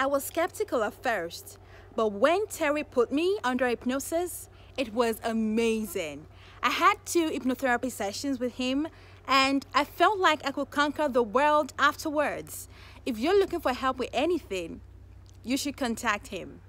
I was skeptical at first, but when Terry put me under hypnosis, it was amazing. I had two hypnotherapy sessions with him and I felt like I could conquer the world afterwards. If you're looking for help with anything, you should contact him.